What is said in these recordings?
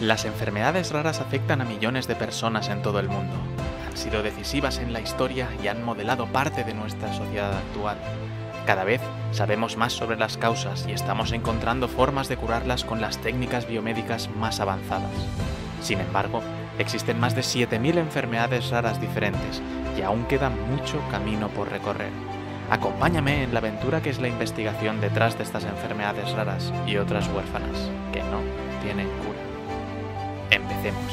Las enfermedades raras afectan a millones de personas en todo el mundo. Han sido decisivas en la historia y han modelado parte de nuestra sociedad actual. Cada vez sabemos más sobre las causas y estamos encontrando formas de curarlas con las técnicas biomédicas más avanzadas. Sin embargo, existen más de 7.000 enfermedades raras diferentes y aún queda mucho camino por recorrer. Acompáñame en la aventura que es la investigación detrás de estas enfermedades raras y otras huérfanas que no tienen. Empecemos.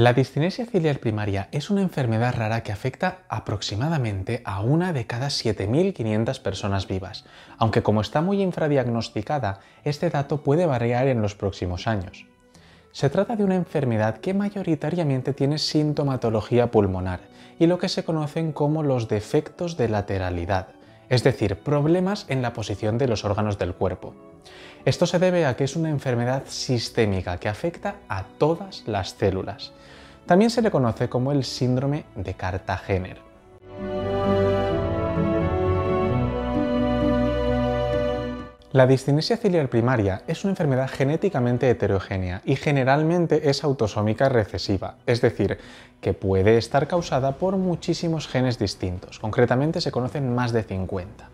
La distinesia ciliar primaria es una enfermedad rara que afecta aproximadamente a una de cada 7.500 personas vivas, aunque como está muy infradiagnosticada, este dato puede variar en los próximos años. Se trata de una enfermedad que mayoritariamente tiene sintomatología pulmonar y lo que se conocen como los defectos de lateralidad, es decir, problemas en la posición de los órganos del cuerpo. Esto se debe a que es una enfermedad sistémica que afecta a todas las células. También se le conoce como el síndrome de Cartagener. La distinesia ciliar primaria es una enfermedad genéticamente heterogénea y generalmente es autosómica recesiva, es decir, que puede estar causada por muchísimos genes distintos, concretamente se conocen más de 50,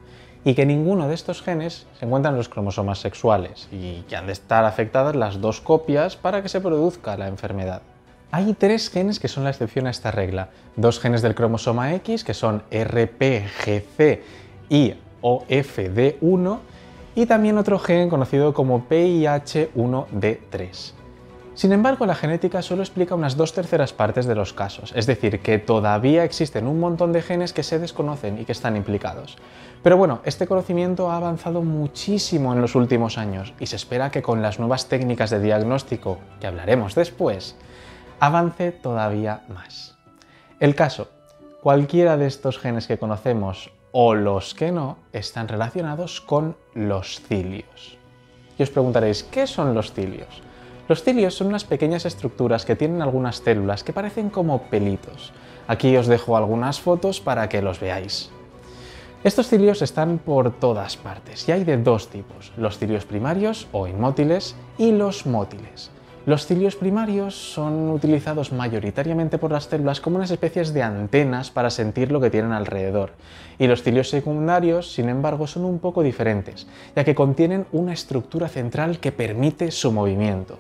y que ninguno de estos genes se encuentra en los cromosomas sexuales y que han de estar afectadas las dos copias para que se produzca la enfermedad. Hay tres genes que son la excepción a esta regla, dos genes del cromosoma X que son RPGC y OFD1 y también otro gen conocido como PIH1D3. Sin embargo, la genética solo explica unas dos terceras partes de los casos, es decir, que todavía existen un montón de genes que se desconocen y que están implicados. Pero bueno, este conocimiento ha avanzado muchísimo en los últimos años y se espera que con las nuevas técnicas de diagnóstico, que hablaremos después, avance todavía más. El caso, cualquiera de estos genes que conocemos o los que no están relacionados con los cilios. Y os preguntaréis, ¿qué son los cilios? Los cilios son unas pequeñas estructuras que tienen algunas células que parecen como pelitos. Aquí os dejo algunas fotos para que los veáis. Estos cilios están por todas partes y hay de dos tipos, los cilios primarios o inmótiles y los mótiles. Los cilios primarios son utilizados mayoritariamente por las células como unas especies de antenas para sentir lo que tienen alrededor. Y los cilios secundarios, sin embargo, son un poco diferentes, ya que contienen una estructura central que permite su movimiento.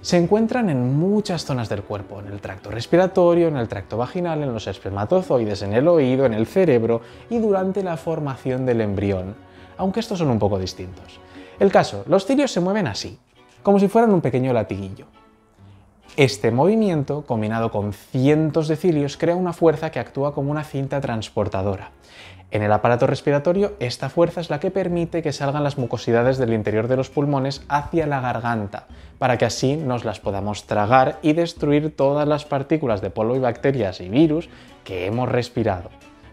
Se encuentran en muchas zonas del cuerpo, en el tracto respiratorio, en el tracto vaginal, en los espermatozoides, en el oído, en el cerebro y durante la formación del embrión, aunque estos son un poco distintos. El caso, los cilios se mueven así, como si fueran un pequeño latiguillo. Este movimiento, combinado con cientos de cilios, crea una fuerza que actúa como una cinta transportadora. En el aparato respiratorio, esta fuerza es la que permite que salgan las mucosidades del interior de los pulmones hacia la garganta, para que así nos las podamos tragar y destruir todas las partículas de polvo y bacterias y virus que hemos respirado.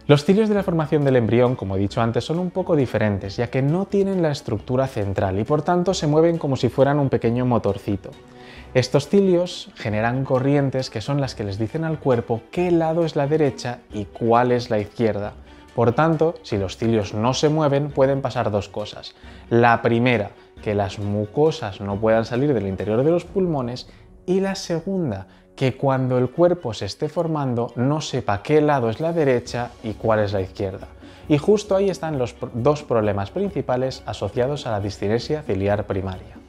Los cilios de la formación del embrión, como he dicho antes, son un poco diferentes, ya que no tienen la estructura central y por tanto se mueven como si fueran un pequeño motorcito. Estos cilios generan corrientes que son las que les dicen al cuerpo qué lado es la derecha y cuál es la izquierda. Por tanto, si los cilios no se mueven, pueden pasar dos cosas. La primera, que las mucosas no puedan salir del interior de los pulmones y la segunda, que cuando el cuerpo se esté formando no sepa qué lado es la derecha y cuál es la izquierda. Y justo ahí están los dos problemas principales asociados a la distinesia ciliar primaria.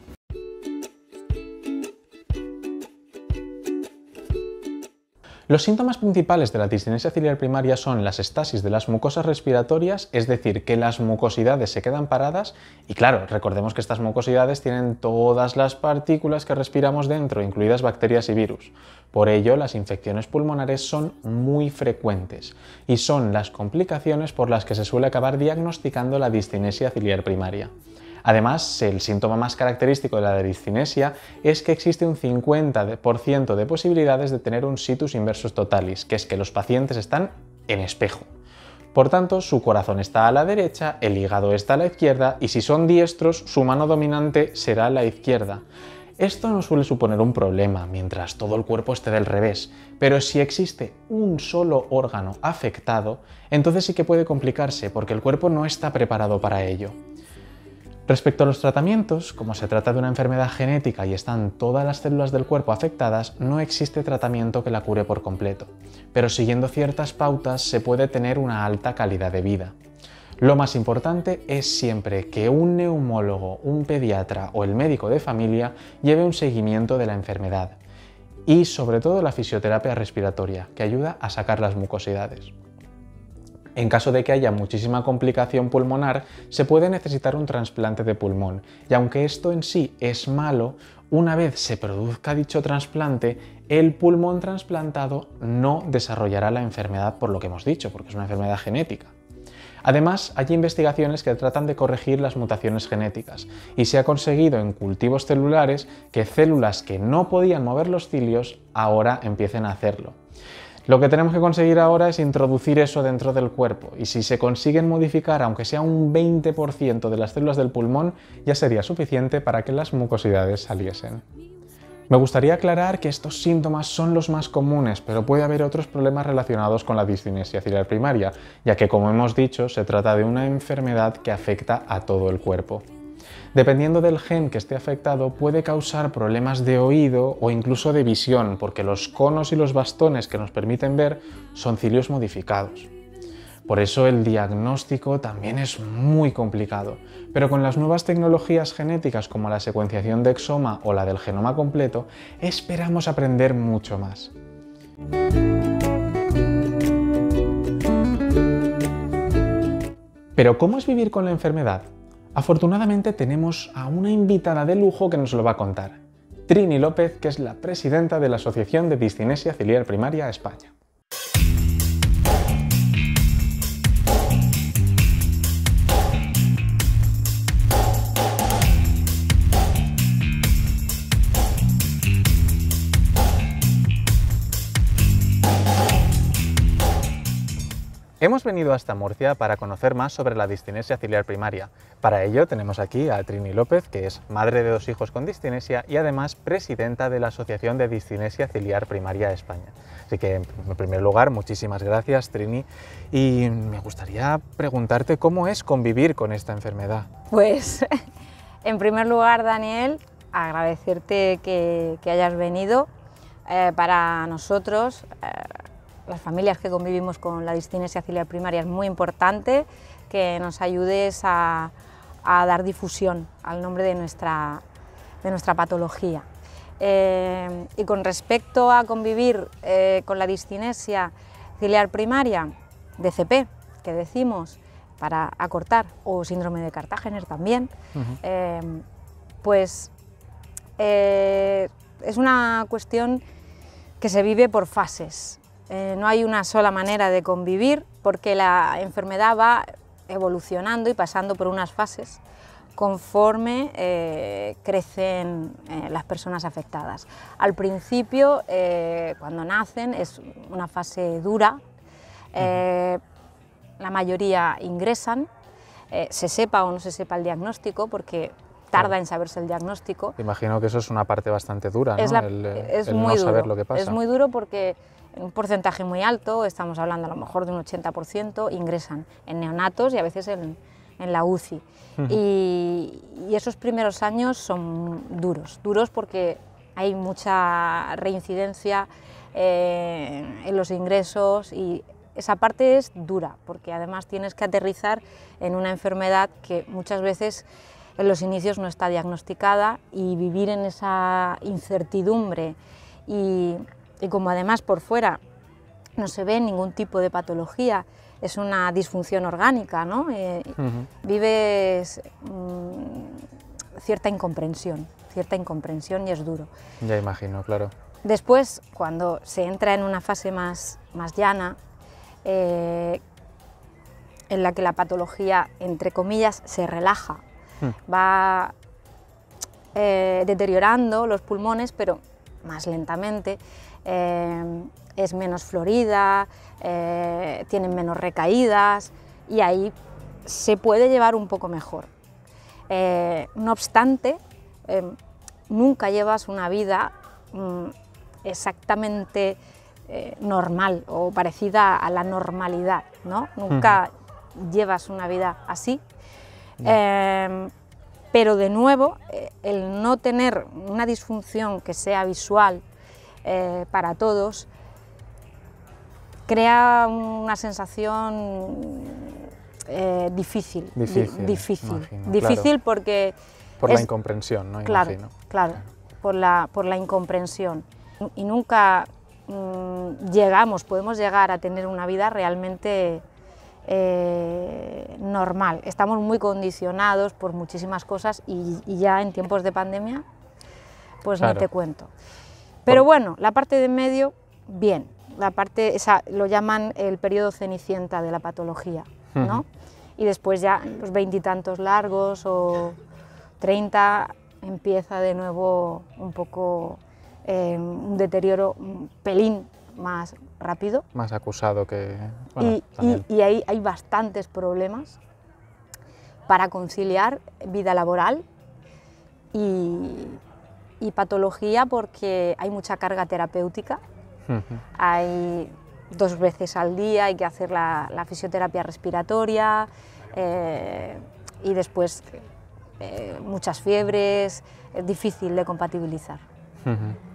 Los síntomas principales de la distinesia ciliar primaria son las estasis de las mucosas respiratorias, es decir, que las mucosidades se quedan paradas y claro, recordemos que estas mucosidades tienen todas las partículas que respiramos dentro, incluidas bacterias y virus. Por ello, las infecciones pulmonares son muy frecuentes y son las complicaciones por las que se suele acabar diagnosticando la distinesia ciliar primaria. Además, el síntoma más característico de la discinesia es que existe un 50% de posibilidades de tener un situs inversus totalis, que es que los pacientes están en espejo. Por tanto, su corazón está a la derecha, el hígado está a la izquierda y si son diestros, su mano dominante será la izquierda. Esto no suele suponer un problema mientras todo el cuerpo esté del revés, pero si existe un solo órgano afectado, entonces sí que puede complicarse porque el cuerpo no está preparado para ello. Respecto a los tratamientos, como se trata de una enfermedad genética y están todas las células del cuerpo afectadas, no existe tratamiento que la cure por completo, pero siguiendo ciertas pautas se puede tener una alta calidad de vida. Lo más importante es siempre que un neumólogo, un pediatra o el médico de familia lleve un seguimiento de la enfermedad y sobre todo la fisioterapia respiratoria, que ayuda a sacar las mucosidades. En caso de que haya muchísima complicación pulmonar, se puede necesitar un trasplante de pulmón, y aunque esto en sí es malo, una vez se produzca dicho trasplante, el pulmón trasplantado no desarrollará la enfermedad por lo que hemos dicho, porque es una enfermedad genética. Además, hay investigaciones que tratan de corregir las mutaciones genéticas y se ha conseguido en cultivos celulares que células que no podían mover los cilios ahora empiecen a hacerlo. Lo que tenemos que conseguir ahora es introducir eso dentro del cuerpo y si se consiguen modificar aunque sea un 20% de las células del pulmón ya sería suficiente para que las mucosidades saliesen. Me gustaría aclarar que estos síntomas son los más comunes, pero puede haber otros problemas relacionados con la discinesia ciliar primaria, ya que como hemos dicho se trata de una enfermedad que afecta a todo el cuerpo. Dependiendo del gen que esté afectado, puede causar problemas de oído o incluso de visión, porque los conos y los bastones que nos permiten ver son cilios modificados. Por eso el diagnóstico también es muy complicado, pero con las nuevas tecnologías genéticas como la secuenciación de exoma o la del genoma completo, esperamos aprender mucho más. Pero ¿cómo es vivir con la enfermedad? Afortunadamente tenemos a una invitada de lujo que nos lo va a contar, Trini López, que es la presidenta de la Asociación de Discinesia Ciliar Primaria España. Hemos venido hasta Murcia para conocer más sobre la distinesia ciliar primaria. Para ello tenemos aquí a Trini López, que es madre de dos hijos con distinesia y además presidenta de la Asociación de Distinesia Ciliar Primaria España. Así que, en primer lugar, muchísimas gracias, Trini. Y me gustaría preguntarte cómo es convivir con esta enfermedad. Pues, en primer lugar, Daniel, agradecerte que, hayas venido. Eh, para nosotros, eh, las familias que convivimos con la distinesia ciliar primaria es muy importante que nos ayudes a, dar difusión al nombre de nuestra, de nuestra patología. Eh, y con respecto a convivir eh, con la distinesia ciliar primaria, DCP, que decimos, para acortar, o síndrome de Cartagener también, eh, pues es una cuestión que se vive por fases. Eh, no hay una sola manera de convivir porque la enfermedad va evolucionando y pasando por unas fases conforme eh, crecen eh, las personas afectadas. Al principio, cuando nacen, es una fase dura, la mayoría ingresan, se sepa o no se sepa el diagnóstico, porque tarda en saberse el diagnóstico. Imagino que eso es una parte bastante dura, ¿no? Es, es muy no duro. saber lo que pasa. Es muy duro porque un porcentaje muy alto, estamos hablando a lo mejor de un 80%, ingresan en neonatos y a veces en, la UCI. y, esos primeros años son duros, duros porque hay mucha reincidencia eh, en los ingresos y esa parte es dura, porque además tienes que aterrizar en una enfermedad que muchas veces en los inicios no está diagnosticada y vivir en esa incertidumbre y y como además por fuera no se ve ningún tipo de patología, es una disfunción orgánica, ¿no? Eh, vives mm, cierta incomprensión, cierta incomprensión y es duro. Ya imagino, claro. Después, cuando se entra en una fase más, más llana, eh, en la que la patología, entre comillas, se relaja, hmm. va eh, deteriorando los pulmones, pero más lentamente, eh, es menos florida, eh, tienen menos recaídas y ahí se puede llevar un poco mejor. Eh, no obstante, nunca llevas una vida mm, exactamente normal o parecida a la normalidad, ¿no? Nunca llevas una vida así. Em, pero de nuevo, eh, el no tener una disfunción que sea visual eh, para todos crea una sensación difícil. Difícil. difícil, difícil porque... Por la incomprensión, ¿no? Claro, claro, por la, por la incomprensión. Y nunca Mm, llegamos, podemos llegar a tener una vida realmente eh, normal. Estamos muy condicionados por muchísimas cosas y, ya en tiempos de pandemia, pues no te cuento. Pero bueno, la parte de medio, bien. La parte, esa, lo llaman el periodo cenicienta de la patología, ¿no? Y después ya los veintitantos largos o treinta empieza de nuevo un poco Em, un deterioro un pelín más rápido. Más acusado que... y, ahí hay bastantes problemas para conciliar vida laboral y, patología porque hay mucha carga terapéutica. Hay dos veces al día, hay que hacer la, fisioterapia respiratoria eh, y después eh, muchas fiebres, es difícil de compatibilizar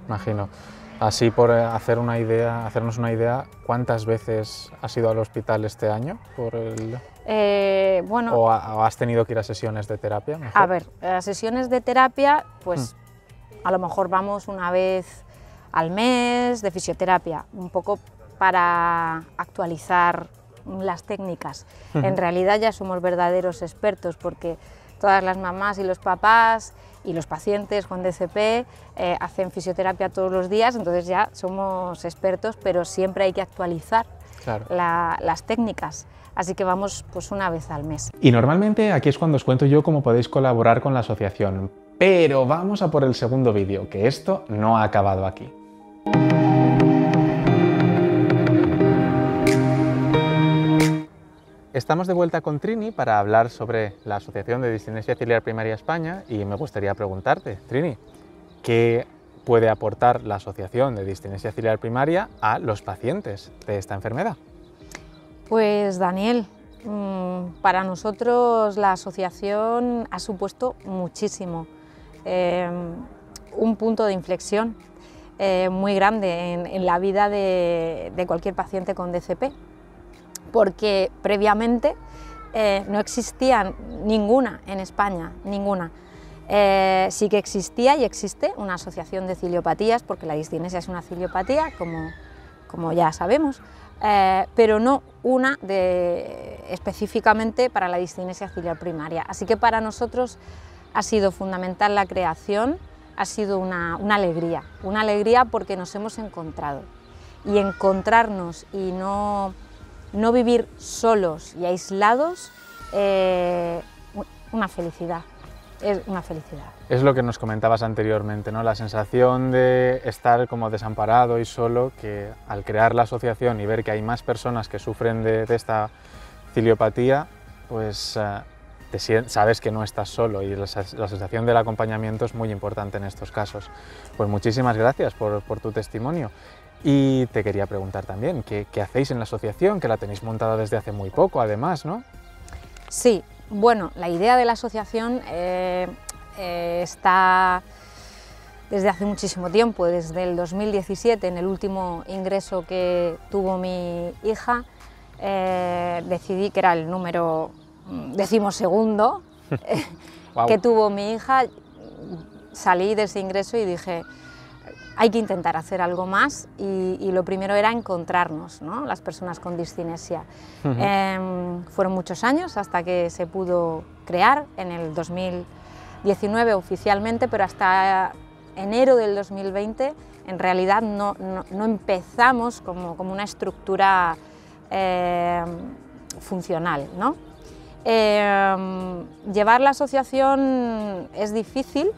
imagino. Así por eh, hacer una idea, hacernos una idea, ¿cuántas veces has ido al hospital este año? Por el... Eh, bueno, ¿O, has tenido que ir a sesiones de terapia? A ver, a sesiones de terapia, pues hmm. a lo mejor vamos una vez al mes de fisioterapia, un poco para actualizar las técnicas. En realidad ya somos verdaderos expertos porque todas las mamás y los papás y los pacientes con DCP eh, hacen fisioterapia todos los días, entonces ya somos expertos, pero siempre hay que actualizar las técnicas. Así que vamos pues una vez al mes. Y normalmente aquí es cuando os cuento yo cómo podéis colaborar con la asociación. Pero vamos a por el segundo vídeo, que esto no ha acabado aquí. Estamos de vuelta con Trini para hablar sobre la Asociación de Distinesia Ciliar Primaria España y me gustaría preguntarte, Trini, ¿qué puede aportar la Asociación de Distinesia Ciliar Primaria a los pacientes de esta enfermedad? Pues Daniel, mm, para nosotros la asociación ha supuesto muchísimo, em, un punto de inflexión eh, muy grande en, la vida de cualquier paciente con DCP porque previamente eh, no existía ninguna en España, ninguna. Eh, sí que existía y existe una asociación de ciliopatías, porque la distinesia es una ciliopatía, como, como ya sabemos, eh, pero no una de, específicamente para la distinesia ciliar primaria. Así que para nosotros ha sido fundamental la creación, ha sido una alegría, una alegría porque nos hemos encontrado. Y encontrarnos y no no vivir solos y aislados, eh, una felicidad, es una felicidad. Es lo que nos comentabas anteriormente, ¿no? la sensación de estar como desamparado y solo, que al crear la asociación y ver que hay más personas que sufren de, esta ciliopatía, pues eh, sabes que no estás solo y la, sensación del acompañamiento es muy importante en estos casos. Pues muchísimas gracias por tu testimonio. Y te quería preguntar también, ¿qué, hacéis en la asociación? Que la tenéis montada desde hace muy poco, además, ¿no? Sí, bueno, la idea de la asociación eh, eh, está desde hace muchísimo tiempo, desde el 2017, en el último ingreso que tuvo mi hija, eh, decidí que era el número mm, decimosegundo que tuvo mi hija, salí de ese ingreso y dije, hay que intentar hacer algo más y, lo primero era encontrarnos, ¿no? las personas con discinesia. Em, fueron muchos años hasta que se pudo crear en el 2019 oficialmente, pero hasta enero del 2020 en realidad no, no, empezamos como, como, una estructura em, funcional. ¿no? Em, llevar la asociación es difícil,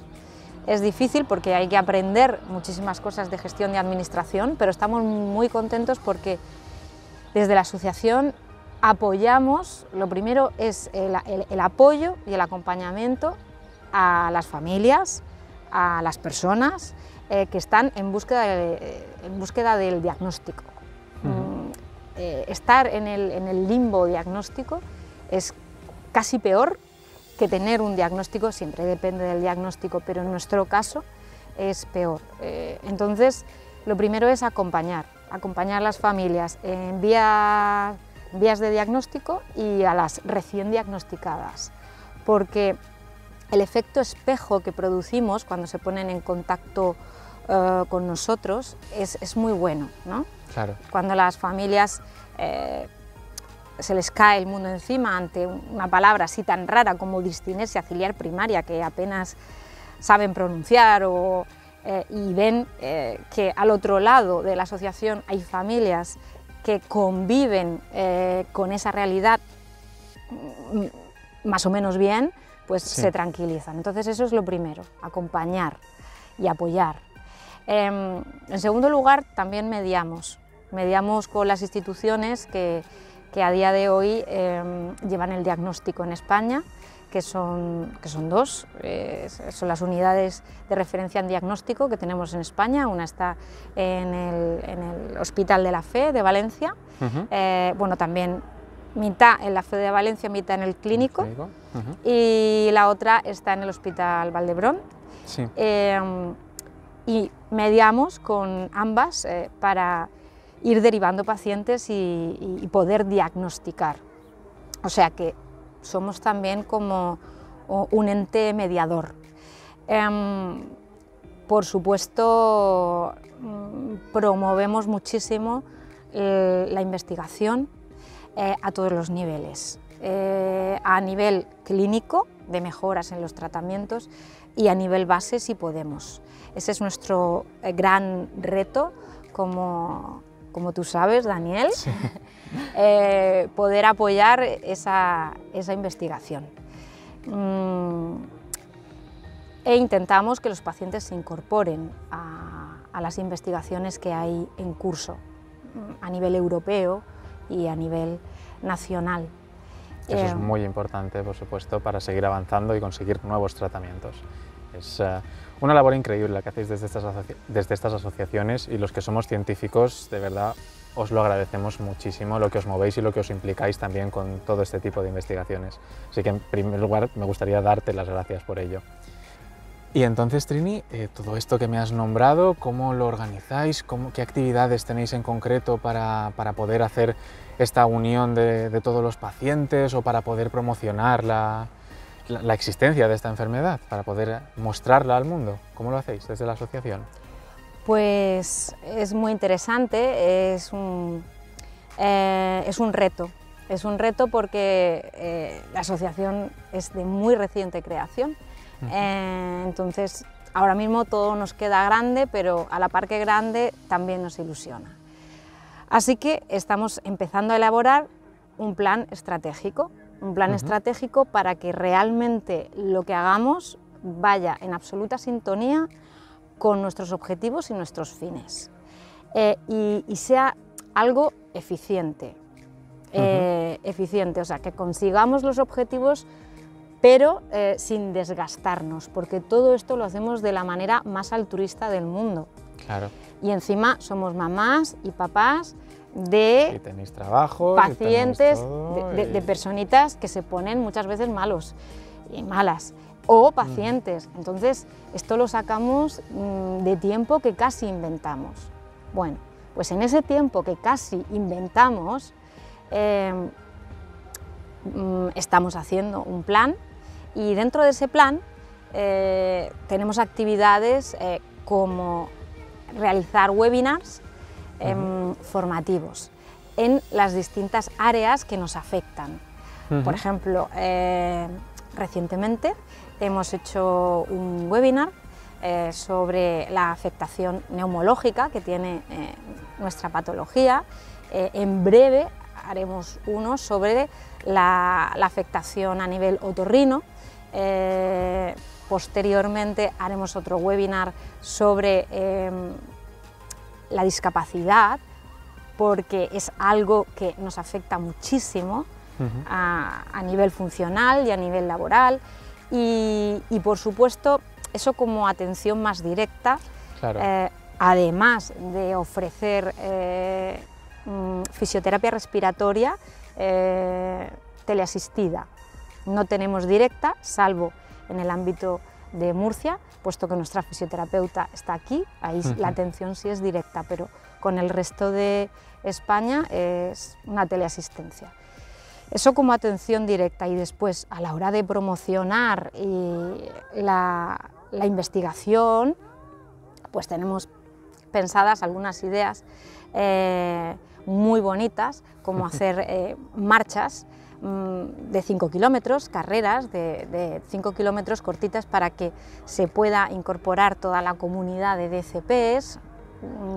es difícil porque hay que aprender muchísimas cosas de gestión y administración, pero estamos muy contentos porque desde la asociación apoyamos, lo primero es el, apoyo y el acompañamiento a las familias, a las personas eh, que están en búsqueda, en búsqueda del diagnóstico. Mm, eh, estar en el, en el limbo diagnóstico es casi peor que tener un diagnóstico, siempre depende del diagnóstico, pero en nuestro caso es peor. Eh, entonces, lo primero es acompañar, acompañar a las familias en vías, vías de diagnóstico y a las recién diagnosticadas, porque el efecto espejo que producimos cuando se ponen en contacto eh, con nosotros es, muy bueno. ¿no? Claro. Cuando las familias eh, se les cae el mundo encima ante una palabra así tan rara como distinesia ciliar primaria que apenas saben pronunciar o, eh, y ven que al otro lado de la asociación hay familias que conviven con esa realidad mm, más o menos bien, pues se tranquilizan. Entonces eso es lo primero, acompañar y apoyar. Em, en segundo lugar, también mediamos. Mediamos con las instituciones que, a día de hoy em, llevan el diagnóstico en España, que son, que son dos, son las unidades de referencia en diagnóstico que tenemos en España, una está en el, Hospital de la Fe de Valencia, eh, bueno, también mitad en la Fe de Valencia, mitad en el clínico, y la otra está en el Hospital Valdebrón. Em, y mediamos con ambas eh, para ir derivando pacientes y, poder diagnosticar. O sea que somos también como un ente mediador. Em, por supuesto, mm, promovemos muchísimo eh, la investigación eh, a todos los niveles. a nivel clínico, de mejoras en los tratamientos, y a nivel base si podemos. Ese es nuestro eh, gran reto, como, como tú sabes, Daniel, eh, poder apoyar esa, esa investigación. Mm, e intentamos que los pacientes se incorporen a, a las investigaciones que hay en curso a nivel europeo y a nivel nacional. Eso es eh, muy importante, por supuesto, para seguir avanzando y conseguir nuevos tratamientos. Es uh, una labor increíble la que hacéis desde estas, desde estas asociaciones y los que somos científicos, de verdad, os lo agradecemos muchísimo, lo que os movéis y lo que os implicáis también con todo este tipo de investigaciones. Así que, en primer lugar, me gustaría darte las gracias por ello. Y entonces, Trini, eh, todo esto que me has nombrado, ¿cómo lo organizáis? ¿Cómo, ¿Qué actividades tenéis en concreto para, para poder hacer esta unión de, de, todos los pacientes o para poder promocionar la, la, existencia de esta enfermedad, para poder mostrarla al mundo? ¿Cómo lo hacéis desde la asociación? Pues es muy interesante, es un, eh, es un reto. Es un reto porque eh, la asociación es de muy reciente creación, eh, entonces ahora mismo todo nos queda grande, pero a la par que grande también nos ilusiona. Así que estamos empezando a elaborar un plan estratégico un plan estratégico para que realmente lo que hagamos vaya en absoluta sintonía con nuestros objetivos y nuestros fines eh, y, sea algo eficiente, eh, eficiente, o sea, que consigamos los objetivos pero eh, sin desgastarnos, porque todo esto lo hacemos de la manera más altruista del mundo. Claro. Y encima somos mamás y papás de tenéis trabajo, pacientes, de, personitas que se ponen muchas veces malos y malas, o pacientes. Entonces, esto lo sacamos mm, de tiempo que casi inventamos. Bueno, pues en ese tiempo que casi inventamos, em, mm, estamos haciendo un plan y dentro de ese plan eh, tenemos actividades eh, como realizar webinars Em, formativos en las distintas áreas que nos afectan. Por ejemplo, eh, recientemente hemos hecho un webinar eh, sobre la afectación neumológica que tiene eh, nuestra patología. en breve haremos uno sobre la, la afectación a nivel otorrino. posteriormente haremos otro webinar sobre em, la discapacidad, porque es algo que nos afecta muchísimo a, nivel funcional y a nivel laboral. Y, por supuesto, eso como atención más directa, eh, además de ofrecer eh, mm, fisioterapia respiratoria teleasistida. No tenemos directa, salvo en el ámbito de Murcia, puesto que nuestra fisioterapeuta está aquí, ahí la atención sí es directa, pero con el resto de España es una teleasistencia. Eso como atención directa y después a la hora de promocionar la, investigación, pues tenemos pensadas algunas ideas eh, muy bonitas, como hacer eh, marchas de 5 kilómetros, carreras de 5 kilómetros cortitas para que se pueda incorporar toda la comunidad de DCPs,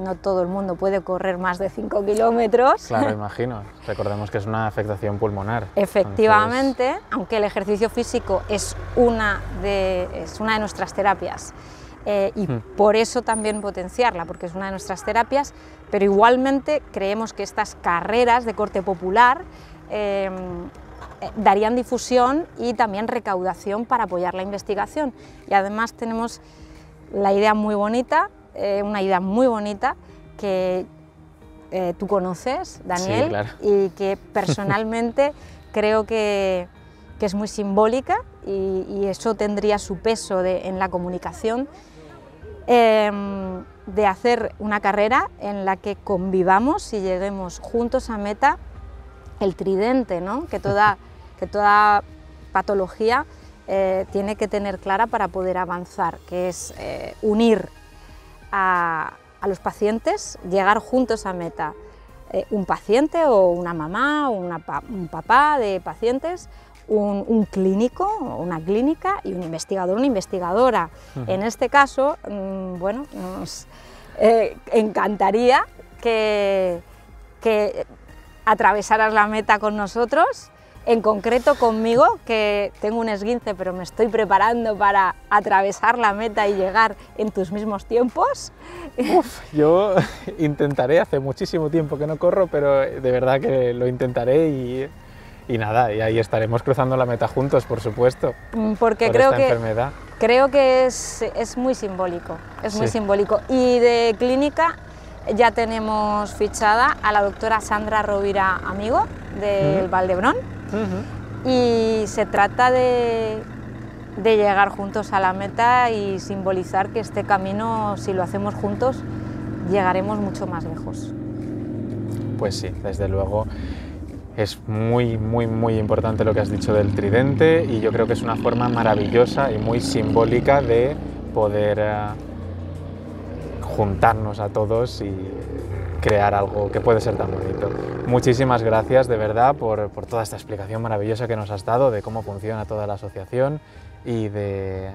no todo el mundo puede correr más de 5 kilómetros. Claro, imagino. Recordemos que es una afectación pulmonar. Efectivamente, aunque el ejercicio físico es una de, es una de nuestras terapias eh, y hmm. por eso también potenciarla, porque es una de nuestras terapias, pero igualmente creemos que estas carreras de corte popular eh, darían difusión y también recaudación para apoyar la investigación. Y además tenemos la idea muy bonita eh, una idea muy bonita que eh, tú conoces, Daniel, y que personalmente creo que, es muy simbólica y, eso tendría su peso en la comunicación, em, de hacer una carrera en la que convivamos y lleguemos juntos a meta el tridente, ¿no? que, toda, que toda patología eh, tiene que tener clara para poder avanzar, que es unir a, los pacientes llegar juntos a meta. Eh, un paciente o una mamá o un papá de pacientes, un, clínico o una clínica y un investigador, una investigadora. En este caso, mm, bueno, nos eh, encantaría que, que atravesaras la meta con nosotros en concreto conmigo, que tengo un esguince, pero me estoy preparando para atravesar la meta y llegar en tus mismos tiempos. yo intentaré, hace muchísimo tiempo que no corro, pero de verdad que lo intentaré y, y nada, y ahí estaremos cruzando la meta juntos, por supuesto. Mm, porque creo que creo que es, es, muy simbólico, es muy simbólico. Y de clínica ya tenemos fichada a la doctora Sandra Rovira Amigo del Valdebrón. Y se trata de, llegar juntos a la meta y simbolizar que este camino, si lo hacemos juntos, llegaremos mucho más lejos. Pues sí, desde luego. Es muy, muy, muy importante lo que has dicho del tridente y yo creo que es una forma maravillosa y muy simbólica de poder eh, juntarnos a todos y crear algo que puede ser tan bonito. Muchísimas gracias de verdad por, toda esta explicación maravillosa que nos has dado de cómo funciona toda la asociación y de,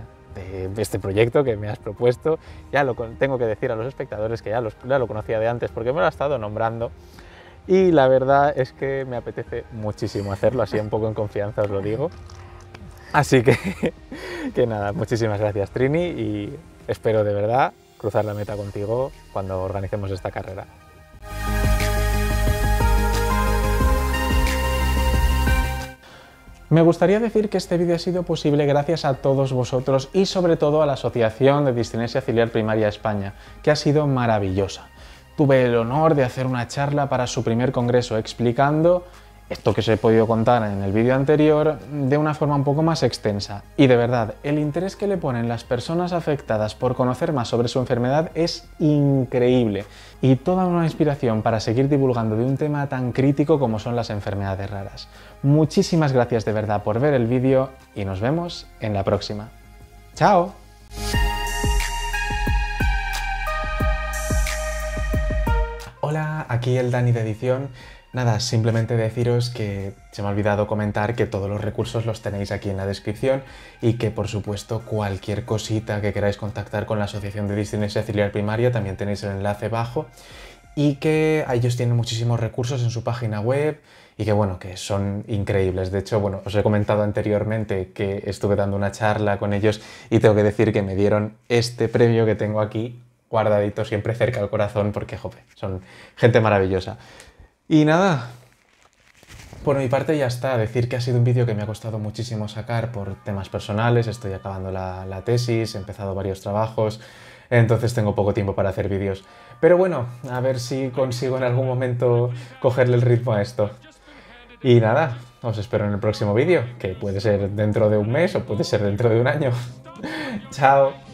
este proyecto que me has propuesto. Ya lo tengo que decir a los espectadores que ya, ya lo conocía de antes porque me lo ha estado nombrando y la verdad es que me apetece muchísimo hacerlo, así un poco en confianza os lo digo. Así que, que nada, muchísimas gracias Trini y espero de verdad cruzar la meta contigo cuando organicemos esta carrera. Me gustaría decir que este vídeo ha sido posible gracias a todos vosotros y sobre todo a la Asociación de Discinesia Ciliar Primaria España, que ha sido maravillosa. Tuve el honor de hacer una charla para su primer congreso explicando esto que os he podido contar en el vídeo anterior de una forma un poco más extensa. Y de verdad, el interés que le ponen las personas afectadas por conocer más sobre su enfermedad es increíble y toda una inspiración para seguir divulgando de un tema tan crítico como son las enfermedades raras. Muchísimas gracias de verdad por ver el vídeo y nos vemos en la próxima. ¡Chao! Hola, aquí el Dani de edición. Nada, simplemente deciros que se me ha olvidado comentar que todos los recursos los tenéis aquí en la descripción y que por supuesto cualquier cosita que queráis contactar con la Asociación de Discinesia Ciliar Primaria también tenéis el enlace abajo y que ellos tienen muchísimos recursos en su página web y que bueno, que son increíbles. De hecho, bueno, os he comentado anteriormente que estuve dando una charla con ellos y tengo que decir que me dieron este premio que tengo aquí guardadito siempre cerca del corazón porque, jope, son gente maravillosa. Y nada, Por mi parte ya está, decir que ha sido un vídeo que me ha costado muchísimo sacar por temas personales, estoy acabando la, tesis, he empezado varios trabajos, entonces tengo poco tiempo para hacer vídeos. Pero bueno, a ver si consigo en algún momento cogerle el ritmo a esto. Y nada, os espero en el próximo vídeo, que puede ser dentro de un mes o puede ser dentro de un año. Chao.